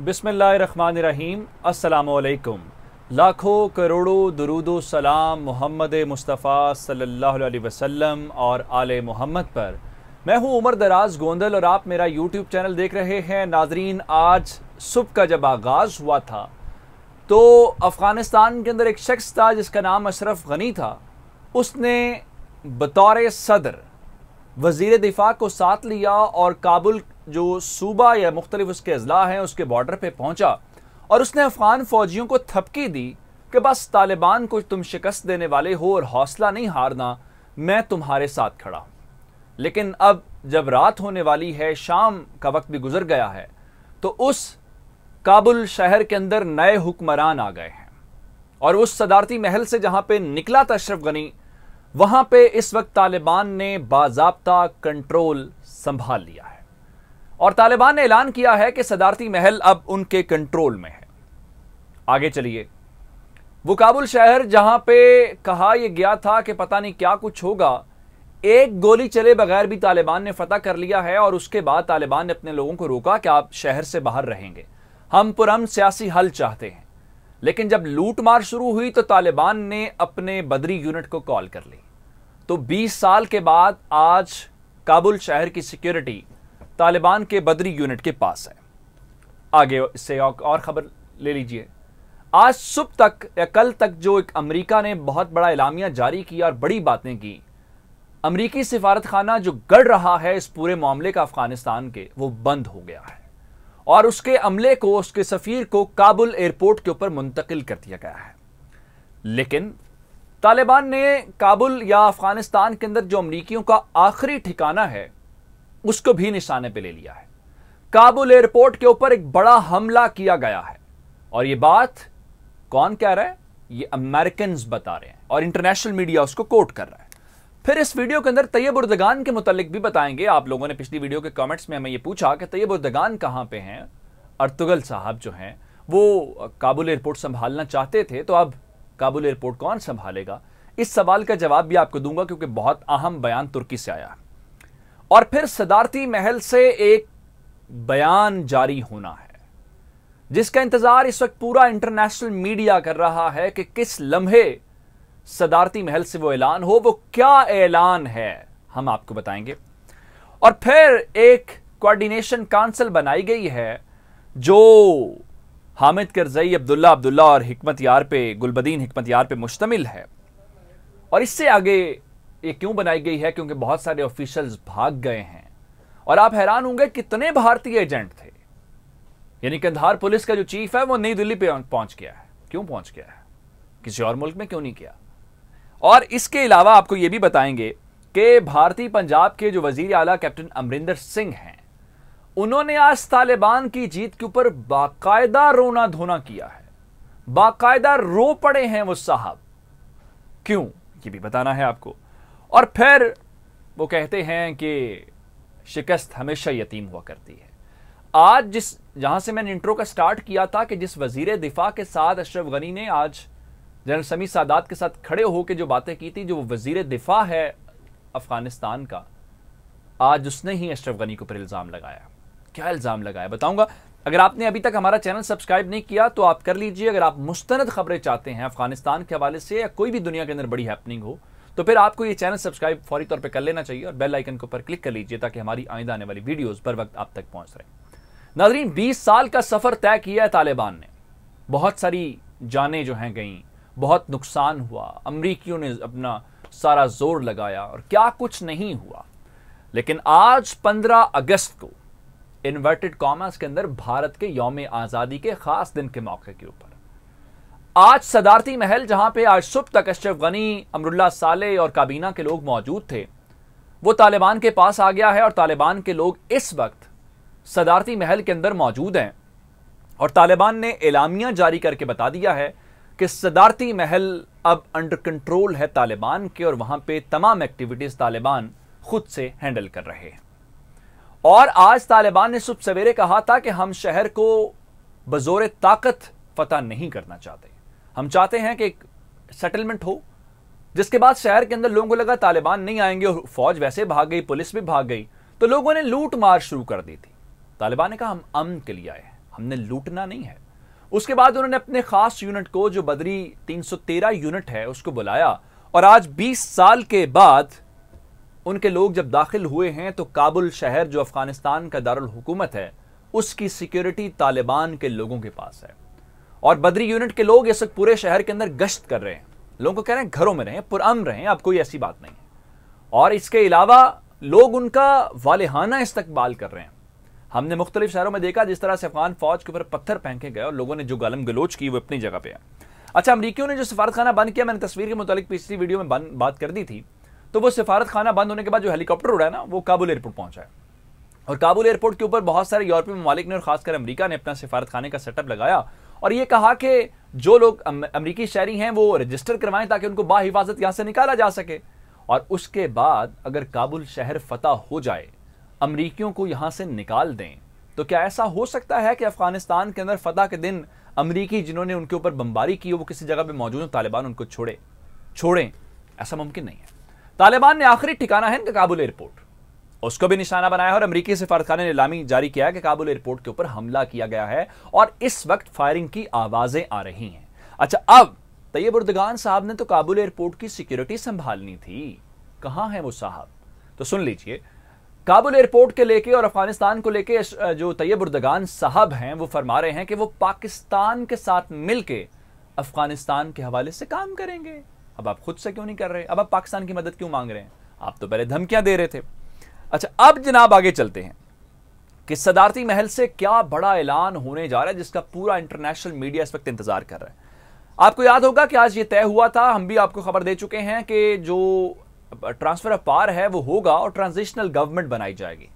बिस्मिल्लाहिर्रहमानिर्रहीम। अस्सलामुअलैकुम। लाखों करोड़ों दरूदो सलाम मोहम्मद मुस्तफ़ा सल्लल्लाहु अलैहि वसल्लम और आले मोहम्मद पर। मैं हूँ उमर दराज गोंदल और आप मेरा यूट्यूब चैनल देख रहे हैं नाजरीन, आज सुबह का जब आगाज़ हुआ था तो अफ़गानिस्तान के अंदर एक शख्स था जिसका नाम अशरफ गनी था। उसने बतौर सदर वज़ीर दिफा को साथ लिया और काबुल जो सूबा या मुख्तलिफ़ उसके अजला हैं, उसके बॉर्डर पर पहुँचा और उसने अफगान फौजियों को थपकी दी कि बस तालिबान को तुम शिकस्त देने वाले हो और हौसला नहीं हारना, मैं तुम्हारे साथ खड़ा लेकिन अब जब रात होने वाली है, शाम का वक्त भी गुजर गया है तो उस काबुल शहर के अंदर नए हुक्मरान आ गए हैं। और उस सदारती महल से जहाँ पे निकला था अशरफ गनी, वहाँ पे इस वक्त तालिबान ने बाजाबता कंट्रोल संभाल लिया है। और तालिबान ने ऐलान किया है कि सदारती महल अब उनके कंट्रोल में है। आगे चलिए। वो काबुल शहर, जहाँ पे कहा यह गया था कि पता नहीं क्या कुछ होगा, एक गोली चले बगैर भी तालिबान ने फतह कर लिया है और उसके बाद तालिबान ने अपने लोगों को रोका कि आप शहर से बाहर रहेंगे। हम पुरम सियासी हल चाहते हैं। लेकिन जब लूटमार शुरू हुई तो तालिबान ने अपने बदरी यूनिट को कॉल कर ली। तो 20 साल के बाद आज काबुल शहर की सिक्योरिटी तालिबान के बदरी यूनिट के पास है। आगे इससे और खबर ले लीजिए। आज सुबह तक या कल तक जो एक अमेरिका ने बहुत बड़ा इलामिया जारी किया और बड़ी बातें की, अमरीकी सिफारत खाना जो गढ़ रहा है इस पूरे मामले का अफ़गानिस्तान के, वो बंद हो गया है। और उसके अमले को, उसके सफीर को काबुल एयरपोर्ट के ऊपर मुंतकिल कर दिया गया है। लेकिन तालिबान ने काबुल या अफ़गानिस्तान के अंदर जो अमरीकियों का आखिरी ठिकाना है उसको भी निशाने पे ले लिया है। काबुल एयरपोर्ट के ऊपर एक बड़ा हमला किया गया है। और ये बात कौन कह रहा है? ये अमेरिकन बता रहे हैं और इंटरनेशनल मीडिया उसको कोट कर रहा है। फिर इस वीडियो के अंदर तैयब उर्दगान के मुतालिक भी बताएँगे। आप लोगों ने पिछली वीडियो के कमेंट्स में हमें ये पूछा कि तैयब उर्दगान कहाँ पे हैं? अर्तुगल साहब जो हैं, वो काबुल एयरपोर्ट संभालना चाहते थे तो अब काबुल एयरपोर्ट कौन संभालेगा? इस सवाल का जवाब भी आपको दूँगा, क्योंकि बहुत अहम बयान तुर्की से आया। और फिर सदारती महल से एक बयान जारी होना है, जिसका इंतज़ार इस वक्त पूरा इंटरनेशनल मीडिया कर रहा है कि किस लम्हे सदारती महल से वो ऐलान हो, वो क्या ऐलान है, हम आपको बताएँगे। और फिर एक कोऑर्डिनेशन काउंसिल बनाई गई है, जो हामिद करजई, अब्दुल्ला अब्दुल्ला और हिकमत यार पे, गुलबदीन हिकमत यार पे मुश्तमिल है। और इससे आगे ये क्यों बनाई गई है? क्योंकि बहुत सारे ऑफिशियल्स भाग गए हैं। और आप हैरान होंगे कितने भारतीय एजेंट थे। यानी कंधार पुलिस का जो चीफ है, वो नई दिल्ली पे पहुँच गया है। क्यों पहुँच गया है? किसी और मुल्क में क्यों नहीं किया? और इसके अलावा आपको यह भी बताएँगे कि भारतीय पंजाब के जो वज़ीर आला कैप्टन अमरिंदर सिंह हैं, उन्होंने आज तालिबान की जीत के ऊपर बाकायदा रोना धोना किया है। बाकायदा रो पड़े हैं वो साहब। क्यों? ये भी बताना है आपको। और फिर वो कहते हैं कि शिकस्त हमेशा यतीम हुआ करती है। आज जिस, जहाँ से मैंने इंट्रो का स्टार्ट किया था कि जिस वज़ीर दिफा के साथ अशरफ गनी ने आज जनरल समी सादात के साथ खड़े होकर जो बातें की थी, जो वज़ीर दिफा है अफ़गानिस्तान का, आज उसने ही अशरफ गनी के ऊपर इल्ज़ाम लगाया। क्या इल्ज़ाम लगाया? बताऊँगा। अगर आपने अभी तक हमारा चैनल सब्सक्राइब नहीं किया तो आप कर लीजिए। अगर आप मुस्तनद खबरें चाहते हैं अफ़गानिस्तान के हवाले से या कोई भी दुनिया के अंदर बड़ी हैपनिंग हो तो फिर आपको ये चैनल सब्सक्राइब फौरी तौर पर कर लेना चाहिए और बेल आइकन के ऊपर क्लिक कर लीजिए ताकि हमारी आइंदा आने वाली वीडियोस बर वक्त आप तक पहुँच रहे नाजरीन 20 साल का सफ़र तय किया है तालिबान ने। बहुत सारी जानें जो हैं गई, बहुत नुकसान हुआ, अमरीकियों ने अपना सारा ज़ोर लगाया और क्या कुछ नहीं हुआ। लेकिन आज 15 अगस्त को इन्वर्टेड कॉमर्स के अंदर भारत के यौम आज़ादी के खास दिन के मौके के ऊपर। आज सदारती महल, जहाँ पे आज सुबह तक अशरफ गनी, अमरुल्ला साले और काबीना के लोग मौजूद थे, वो तालिबान के पास आ गया है और तालिबान के लोग इस वक्त सदारती महल के अंदर मौजूद हैं। और तालिबान ने एलामिया जारी करके बता दिया है कि सदारती महल अब अंडर कंट्रोल है तालिबान के और वहाँ पे तमाम एक्टिविटीज़ तालिबान खुद से हैंडल कर रहे हैं। और आज तालिबान ने सुबह सवेरे कहा था कि हम शहर को बजोर ताकत फतह नहीं करना चाहते। हम चाहते हैं कि एक सेटलमेंट हो, जिसके बाद शहर के अंदर लोगों को लगा तालिबान नहीं आएँगे और फौज वैसे भाग गई, पुलिस भी भाग गई तो लोगों ने लूट मार शुरू कर दी थी। तालिबान ने कहा, हम अमन के लिए आए हैं, हमने लूटना नहीं है। उसके बाद उन्होंने अपने खास यूनिट को, जो बदरी 313 यूनिट है, उसको बुलाया, और आज 20 साल के बाद उनके लोग जब दाखिल हुए हैं तो काबुल शहर, जो अफ़गानिस्तान का दारुल हुकूमत है, उसकी सिक्योरिटी तालिबान के लोगों के पास है। और बदरी यूनिट के लोग इस वक्त पूरे शहर के अंदर गश्त कर रहे हैं। लोगों को कह रहे हैं, घरों में रहें पुरम रहें अब कोई ऐसी बात नहीं और इसके अलावा लोग उनका वालहाना इस्तकबाल कर रहे हैं। हमने मुख्तलिफ़ शहरों में देखा, जिस तरह से अफगान फौज के ऊपर पत्थर फेंके गए और लोगों ने जो गलम गलोच की, वो अपनी जगह पे है। अच्छा अमरीकियों ने जो सफारत खाना बंद किया, मैंने तस्वीर के मुतालिक पिछली वीडियो में बात कर दी थी तो वो सफारत खाना बंद होने के बाद जो हेलीकॉप्टर उड़ा ना, वो काबुल एयरपोर्ट पहुँचा है। और काबुल एयरपोर्ट के ऊपर बहुत सारे यूरोपीय ममालिक ने और खासकर अमरीका ने अपना सफारत खाने का सेटअप लगाया और ये कहा कि जो लोग अमरीकी शहरी हैं, वो रजिस्टर करवाएँ ताकि उनको बाहिफाजत यहाँ से निकाला जा सके। और उसके बाद अगर काबुल शहर फतह हो जाए, अमरीकियों को यहाँ से निकाल दें तो क्या ऐसा हो सकता है कि अफ़गानिस्तान के अंदर फतह के दिन अमरीकी जिन्होंने उनके ऊपर बमबारी की वो किसी जगह पर मौजूद हो, तालिबान उनको छोड़े? छोड़ें, ऐसा मुमकिन नहीं है। तालिबान ने आखिरी ठिकाना है इनका काबुल एयरपोर्ट। उसको भी निशाना बनाया और अमरीकी सिफारतखाने ने नीलामी जारी किया कि काबुल एयरपोर्ट के ऊपर हमला किया गया है और इस वक्त फायरिंग की आवाज़ें आ रही हैं। अच्छा अब तैयब उर्दगान साहब ने तो काबुल एयरपोर्ट की सिक्योरिटी संभालनी थी। कहाँ है वो साहब? तो सुन लीजिए, काबुल एयरपोर्ट के लेके और अफ़गानिस्तान को लेके जो तैयब उर्दगान साहब हैं, वो फरमा रहे हैं कि वो पाकिस्तान के साथ मिलके अफ़गानिस्तान के हवाले से काम करेंगे। अब आप खुद से क्यों नहीं कर रहे? अब आप पाकिस्तान की मदद क्यों मांग रहे हैं? आप तो पहले धमकियाँ दे रहे थे। अच्छा अब जनाब आगे चलते हैं कि सदारती महल से क्या बड़ा ऐलान होने जा रहा है, जिसका पूरा इंटरनेशनल मीडिया इस वक्त इंतज़ार कर रहा है। आपको याद होगा कि आज ये तय हुआ था, हम भी आपको खबर दे चुके हैं कि जो ट्रांसफ़र ऑफ़ पावर है, वो होगा और ट्रांजिशनल गवर्नमेंट बनाई जाएगी।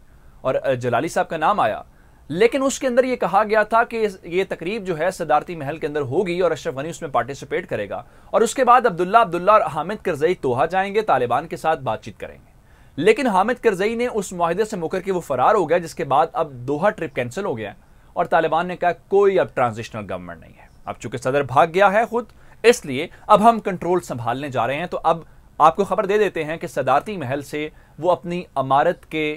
और जलाली साहब का नाम आया। लेकिन उसके अंदर यह कहा गया था कि ये तकरीब जो है, सदारती महल के अंदर होगी और अशरफ गनी उसमें पार्टिसिपेट करेगा। और उसके बाद अब्दुल्ला अब्दुल्ला और हामिद करजई तोहा जाएँगे, तालिबान के साथ बातचीत करेंगे। लेकिन हामिद करजई ने उस माहिदे से मुकर के वो फरार हो गया, जिसके बाद अब दोहा ट्रिप कैंसिल हो गया और तालिबान ने कहा, कोई अब ट्रांजिशनल गवर्नमेंट नहीं है। अब चूँकि सदर भाग गया है खुद, इसलिए अब हम कंट्रोल संभालने जा रहे हैं। तो अब आपको खबर दे देते हैं कि सदारती महल से वो अपनी अमारत के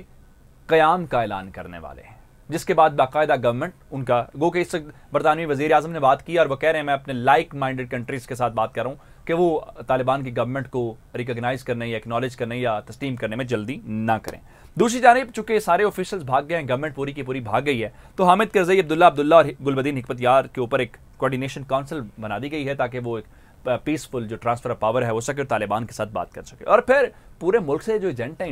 क्याम का ऐलान करने वाले हैं, जिसके बाद बाकायदा गवर्नमेंट उनका गो के इस बरतानवी वज़ीर आज़म ने बात की और वो कह रहे हैं, मैं अपने लाइक माइंडेड कंट्रीज़ के साथ बात कर रहा हूँ। कि वो तालिबान की गवर्नमेंट को रिकोगनाइज करने या एक्नॉलेज करने या तस्लीम करने में जल्दी ना करें। दूसरी जानब, चूँकि सारे ऑफिशियल्स भाग गए हैं गवर्नमेंट पूरी की पूरी भाग गई है तो हामिद करजई, अब्दुल्ला अब्दुल्ला और गुलबदीन हिकमत यार के ऊपर एक कोऑर्डिनेशन काउंसिल बना दी गई है ताकि वो एक पीसफुल जो ट्रांसफ़र ऑफ़ पावर है हो सके और तालिबान के साथ बात कर सके। और फिर पूरे मुल्क से जो एजेंट हैं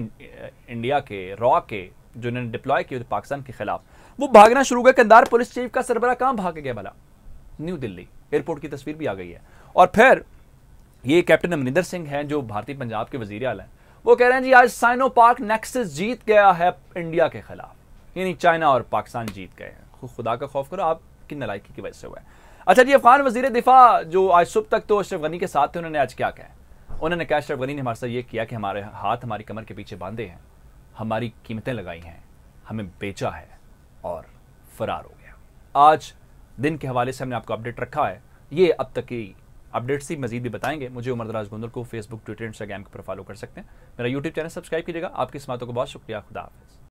इंडिया के रॉ के, जो इन्होंने डिप्लॉय किए थे पाकिस्तान के खिलाफ, वो भागना शुरू हुआ कंदार पुलिस चीफ का सरबरा कहाँ भाग गया भला? न्यू दिल्ली एयरपोर्ट की तस्वीर भी आ गई है। और फिर ये कैप्टन अमरिंदर सिंह हैं, जो भारतीय पंजाब के वज़ीर आल हैं। वो कह रहे हैं, जी, आज साइनो पार्क नेक्सस जीत गया है इंडिया के खिलाफ। यानी चाइना और पाकिस्तान जीत गए हैं। खुदा का खौफ करो, आप की नलायकी की वजह से हुआ है। अच्छा जी, अफगान वज़ीर दिफा, जो आज सुबह तक तो अशरफ गनी के साथ थे, उन्होंने आज क्या कहा उन्होंने कहा, अशरफ गनी ने हमारे साथ ये किया कि हमारे हाथ हमारी कमर के पीछे बांधे हैं। हमारी कीमतें लगाई हैं। हमें बेचा है और फरार हो गया आज दिन के हवाले से हमने आपको अपडेट रखा है। ये अब तक की अपडेट्स ही मजीद भी बताएँगे। मुझे उमर दराज गुंदर को फेसबुक ट्विटर इंस्टाग्राम पर फॉलो कर सकते हैं। मेरा यूट्यूब चैनल सब्सक्राइब कीजिएगा। आपकी इस बातों को बहुत शुक्रिया। खुदा हाफिज़।